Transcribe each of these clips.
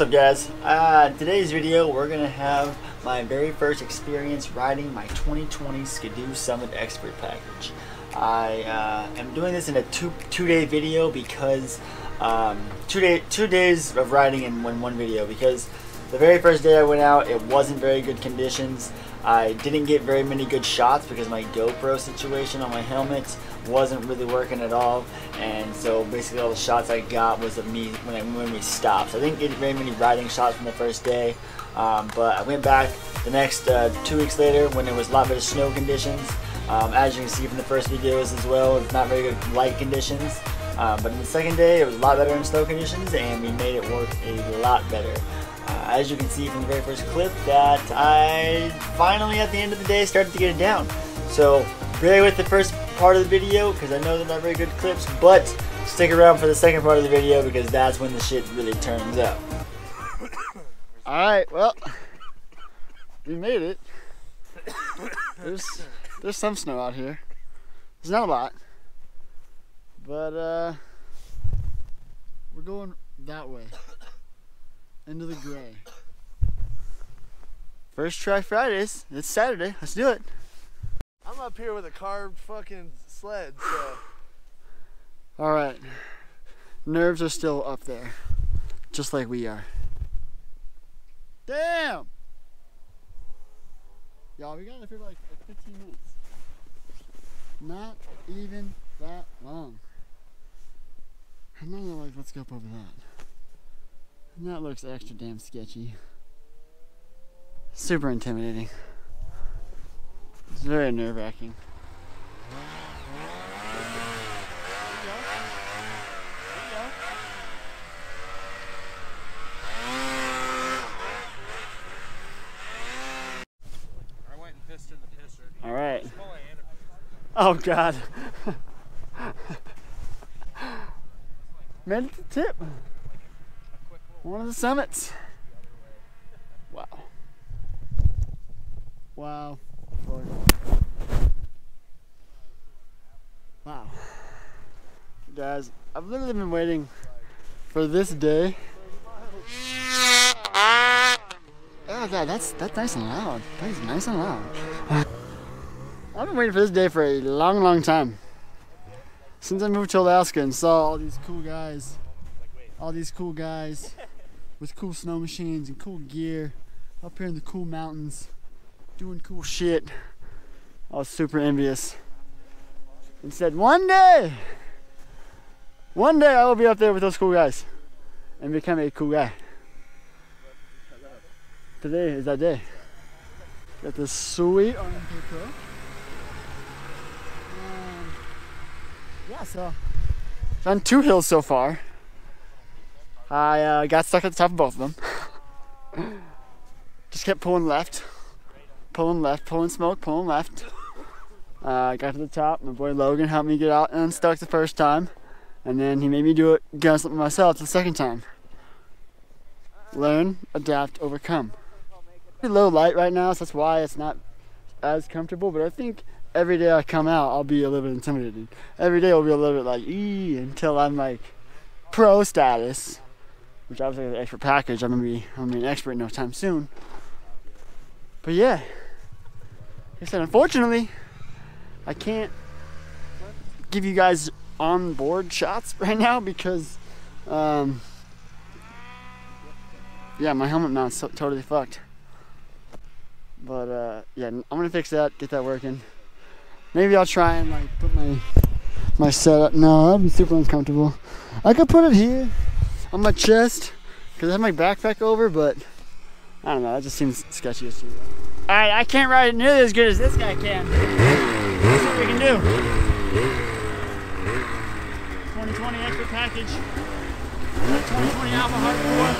What's up guys? Uh, today's video we're going to have my very first experience riding my 2020 Ski-Doo Summit Expert package. I uh, am doing this in a two, two day video because um, two, day, two days of riding in one, one video because the very first day I went out it wasn't very good conditions. I didn't get very many good shots because my GoPro situation on my helmet wasn't really working at all and so basically all the shots I got was of me when, I, when we stopped. I didn't get very many riding shots from the first day um, but I went back the next uh, two weeks later when it was a lot better snow conditions. Um, as you can see from the first videos as well, it's not very good light conditions. Um, but in the second day, it was a lot better in snow conditions and we made it work a lot better. Uh, as you can see from the very first clip that I finally at the end of the day started to get it down. So bear with the first part of the video because I know they're not very good clips, but stick around for the second part of the video because that's when the shit really turns up. Alright, well, we made it. There's, there's some snow out here. There's not a lot, but uh, we're going that way into the gray. First try Fridays. It's Saturday. Let's do it. I'm up here with a carved fucking sled, so. All right. Nerves are still up there, just like we are. Damn! Y'all, we got it for like 15 minutes. Not even that long. And now like, let's go up over that. And that looks extra damn sketchy. Super intimidating. It's very nerve wracking. All right. Oh God. Made it to tip. One of the summits. Wow. Wow. Guys, I've literally been waiting for this day. Oh God, that's that's nice and loud. That is nice and loud. I've been waiting for this day for a long, long time. Since I moved to Alaska and saw all these cool guys, all these cool guys with cool snow machines and cool gear up here in the cool mountains doing cool shit. I was super envious and said, one day, one day I will be up there with those cool guys and become a cool guy. Today is that day. Got this sweet Pro. Um, yeah, so done two hills so far. I uh, got stuck at the top of both of them. Just kept pulling left, pulling left, pulling smoke, pulling left. I uh, got to the top. My boy Logan helped me get out and unstuck the first time, and then he made me do it gunslipping myself the second time. Learn, adapt, overcome. Pretty low light right now, so that's why it's not as comfortable. But I think every day I come out, I'll be a little bit intimidated. Every day will be a little bit like ee until I'm like pro status, which obviously the expert package. I'm gonna be I'm gonna be an expert no time soon. But yeah, like I said, unfortunately, I can't give you guys on board shots right now because, um, yeah, my helmet mount's so, totally fucked. But uh, yeah, I'm gonna fix that, get that working. Maybe I'll try and like put my my setup. No, that'd be super uncomfortable. I could put it here on my chest because I have my backpack over, but I don't know. That just seems sketchy as shit. All right, I can't ride it nearly as good as this guy can. See what we can do. 2020 extra package. 2020 Alpha Hardcore.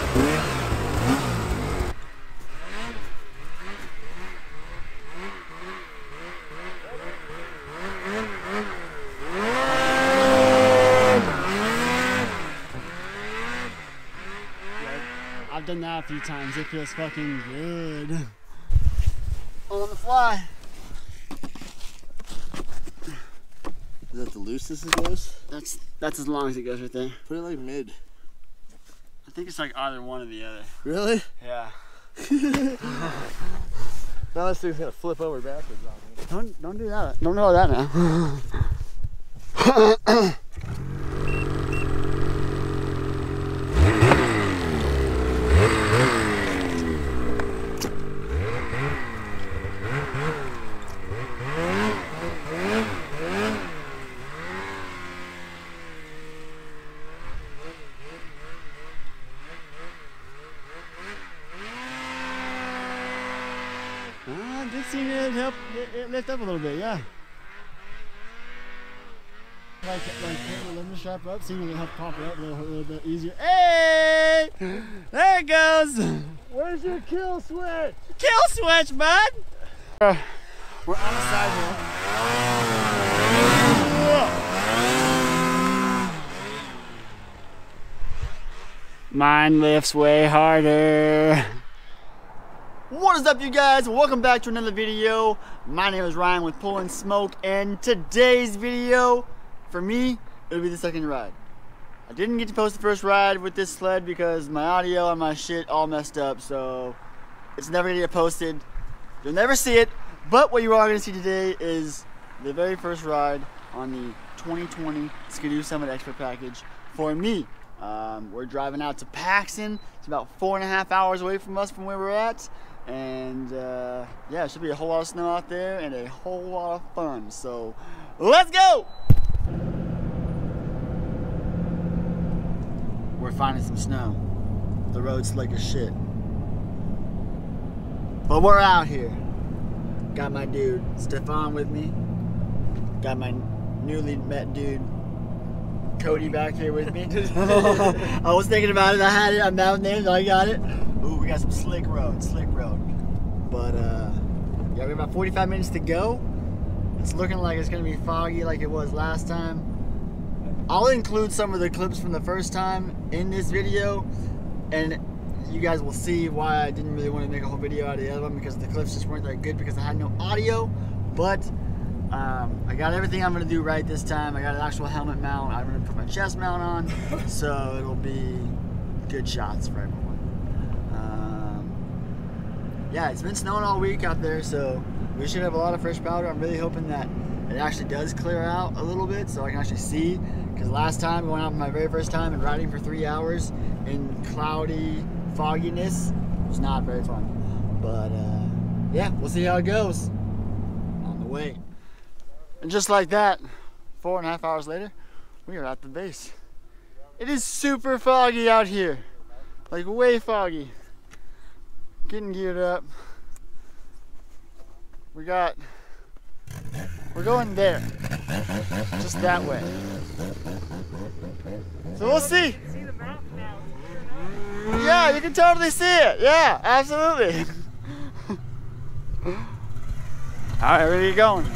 I've done that a few times. It feels fucking good. On the fly. Is that the loosest it goes? That's that's as long as it goes right there. Put it like mid. I think it's like either one or the other. Really? Yeah. Now this thing's gonna flip over backwards on me. Don't don't do that. Don't know that now. Ah, did seem to help it, it lift up a little bit, yeah. Like, like the limit strap up, see when it help pop it up a little, a little bit easier. Hey! There it goes! Where's your kill switch? Kill switch, bud! Uh, we're on the side here. Mine lifts way harder. What is up you guys? Welcome back to another video. My name is Ryan with Pullen Smoke and today's video, for me, it'll be the second ride. I didn't get to post the first ride with this sled because my audio and my shit all messed up so it's never gonna get posted. You'll never see it, but what you are gonna see today is the very first ride on the 2020 Skidoo Summit Expert Package for me. Um, we're driving out to Paxson. It's about four and a half hours away from us from where we're at. And uh, yeah, it should be a whole lot of snow out there and a whole lot of fun. So let's go! We're finding some snow. The road's slick as shit. But we're out here. Got my dude Stefan with me. Got my newly met dude Cody back here with me. I was thinking about it. I had it. I'm down there. I got it. Got some slick road, slick road. But uh, yeah, we have about 45 minutes to go. It's looking like it's gonna be foggy like it was last time. I'll include some of the clips from the first time in this video, and you guys will see why I didn't really want to make a whole video out of the other one because the clips just weren't that good because I had no audio. But um, I got everything I'm gonna do right this time. I got an actual helmet mount. I'm gonna put my chest mount on, so it'll be good shots for everyone. Yeah, it's been snowing all week out there, so we should have a lot of fresh powder. I'm really hoping that it actually does clear out a little bit so I can actually see. Because last time, going out my very first time and riding for three hours in cloudy fogginess was not very fun. But uh, yeah, we'll see how it goes on the way. And just like that, four and a half hours later, we are at the base. It is super foggy out here. Like way foggy. Getting geared up. We got, we're going there. Just that way. So we'll see. Yeah, you can totally see it. Yeah, absolutely. All right, where are you going?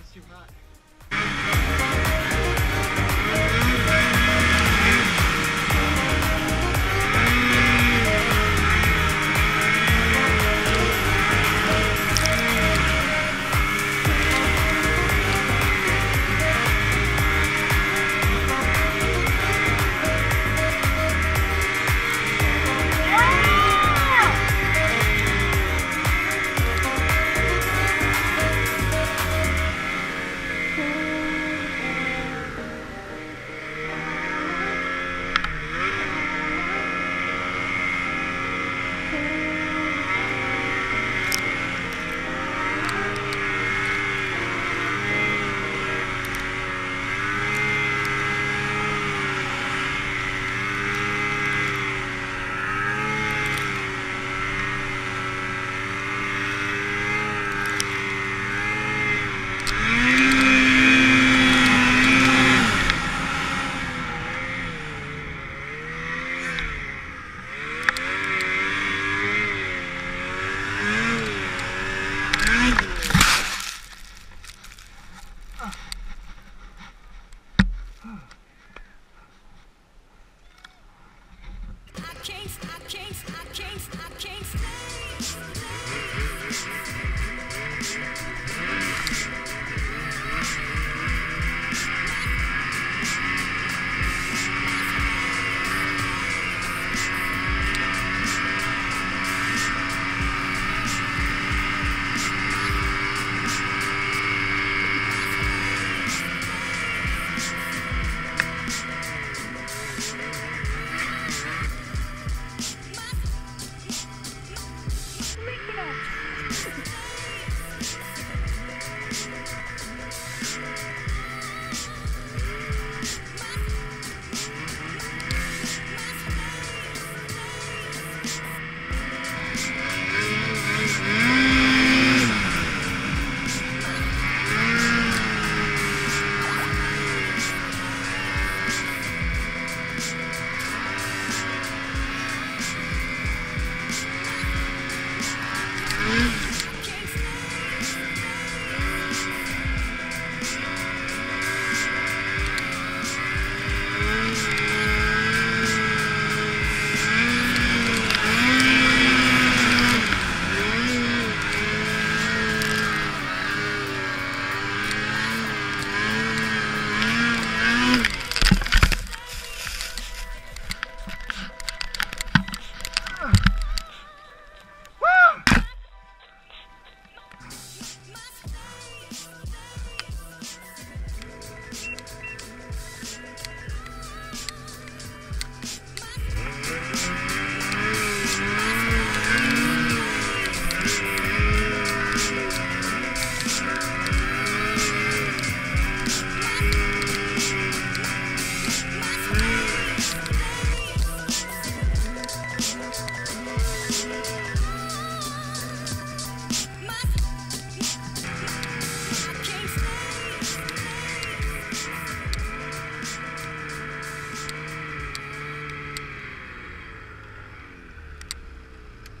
It's too hot.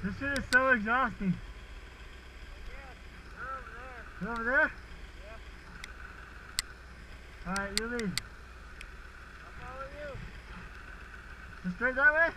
This shit is so exhausting. Yeah, over there. You over there? Yeah. Alright, you lead. I'll follow you. Just straight that way?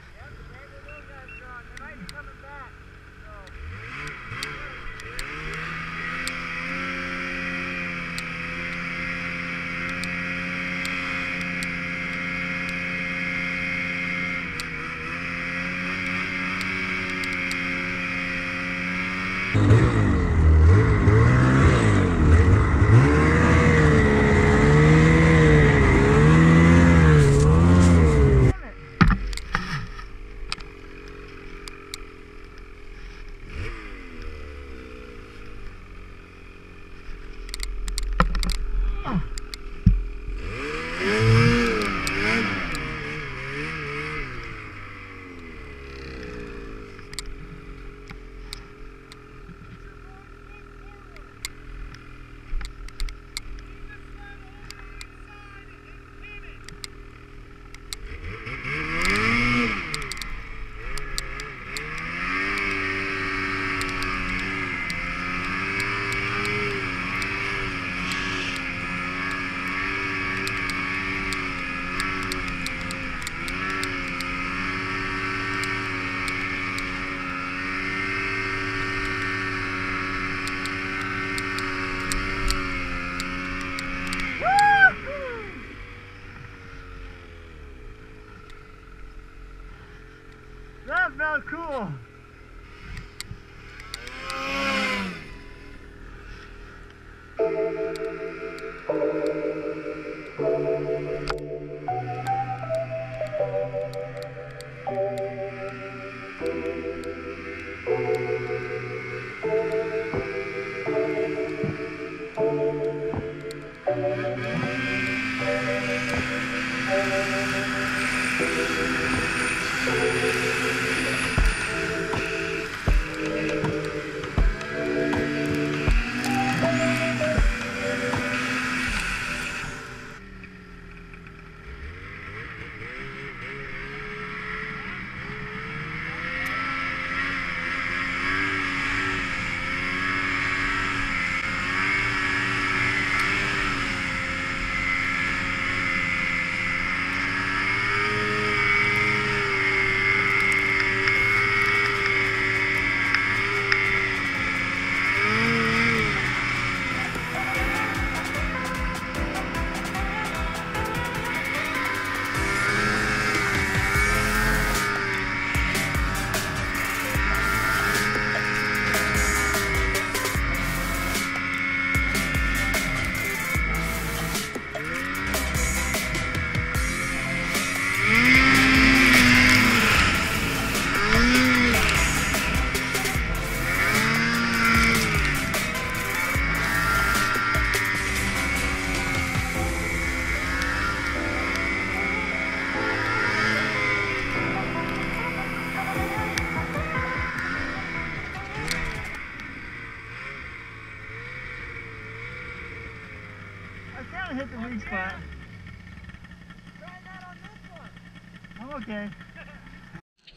The weak spot. Try that on this one. I'm okay.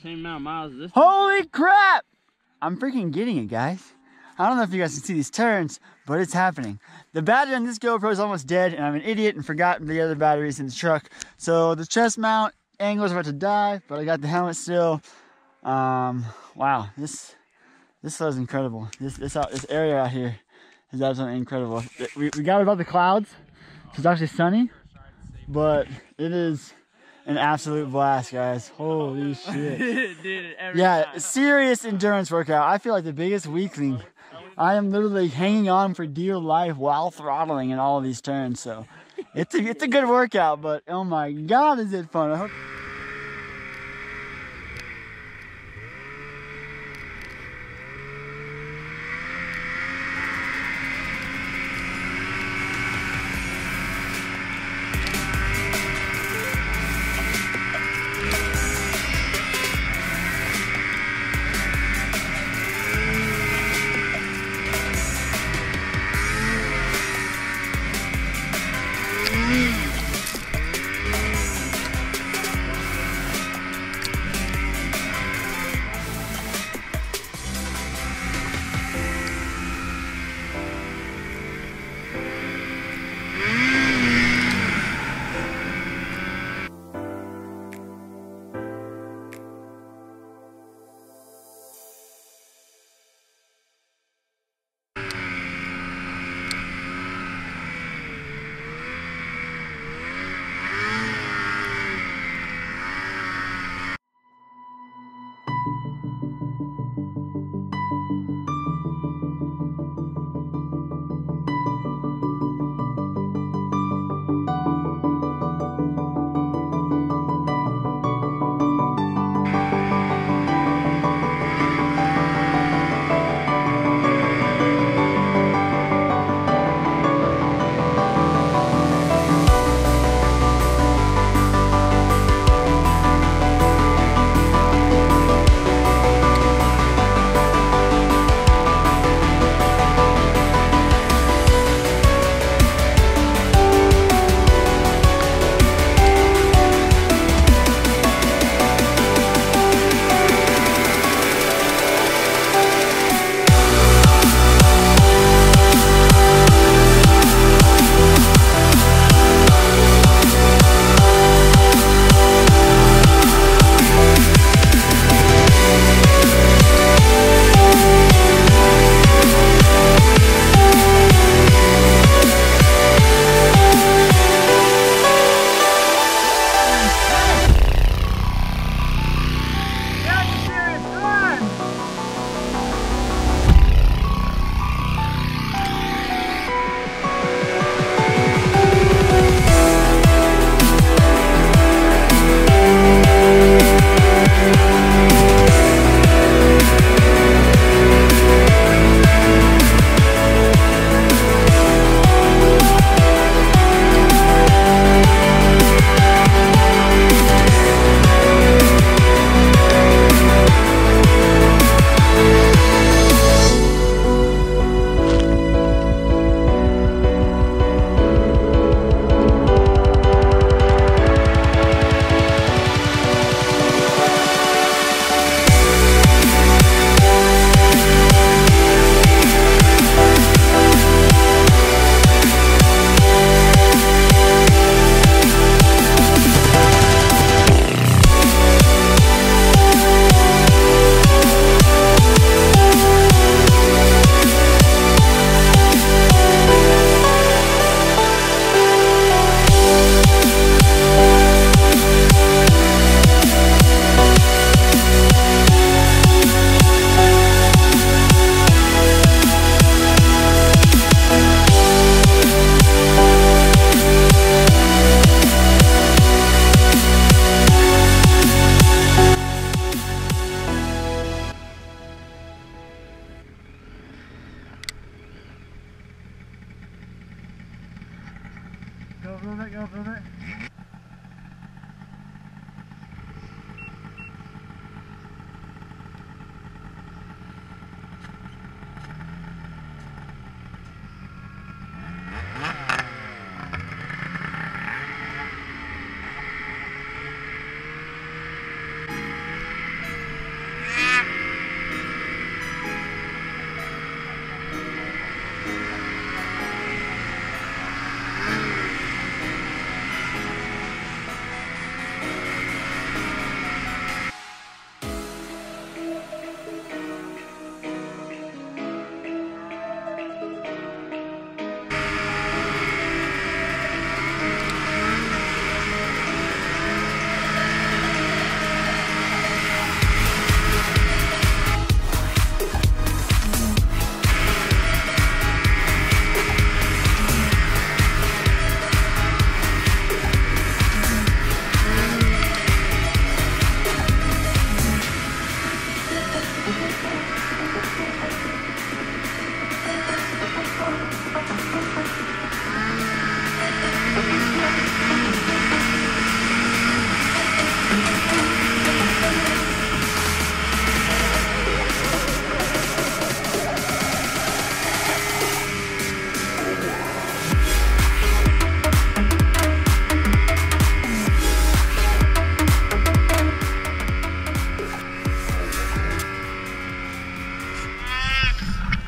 Same amount of miles this. Holy crap! I'm freaking getting it, guys. I don't know if you guys can see these turns, but it's happening. The battery on this GoPro is almost dead, and I'm an idiot and forgot the other batteries in the truck. So the chest mount angle is about to die, but I got the helmet still. Um, wow, this this was incredible. This this out this area out here is absolutely incredible. We, we got above the clouds. It's actually sunny, but it is an absolute blast, guys. Holy shit. Every Yeah, time. serious endurance workout. I feel like the biggest weakling. I am literally hanging on for dear life while throttling in all of these turns. So it's a, it's a good workout, but oh my god, is it fun.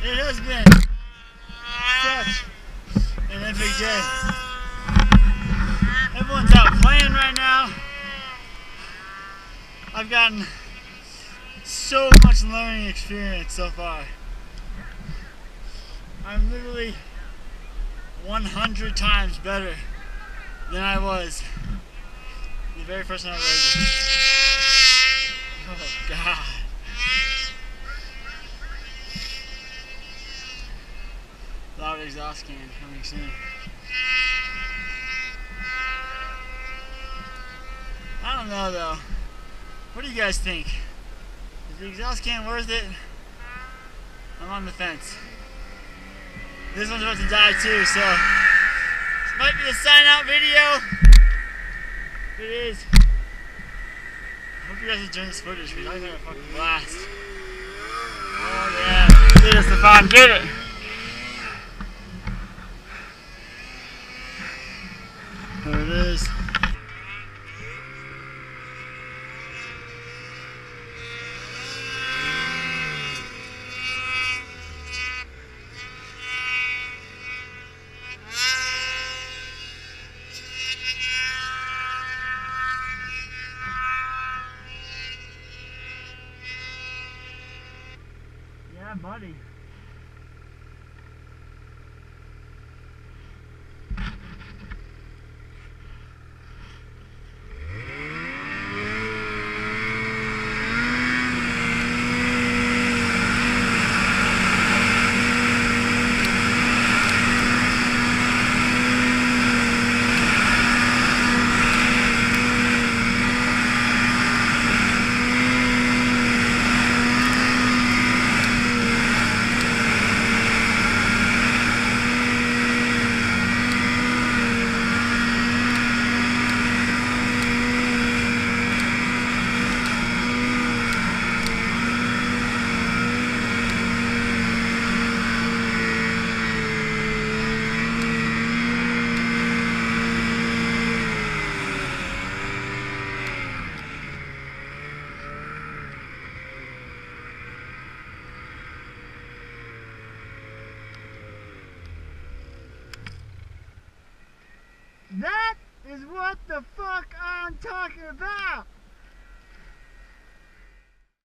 It has been such an epic day. Everyone's out playing right now. I've gotten so much learning experience so far. I'm literally 100 times better than I was the very first time I rode. Oh, God. Exhaust can coming soon. I don't know though. What do you guys think? Is the exhaust can worth it? I'm on the fence. This one's about to die too, so this might be a sign out video. If it is. I hope you guys enjoy this footage because I had a fucking blast. Oh yeah. Get us the fun, get it! There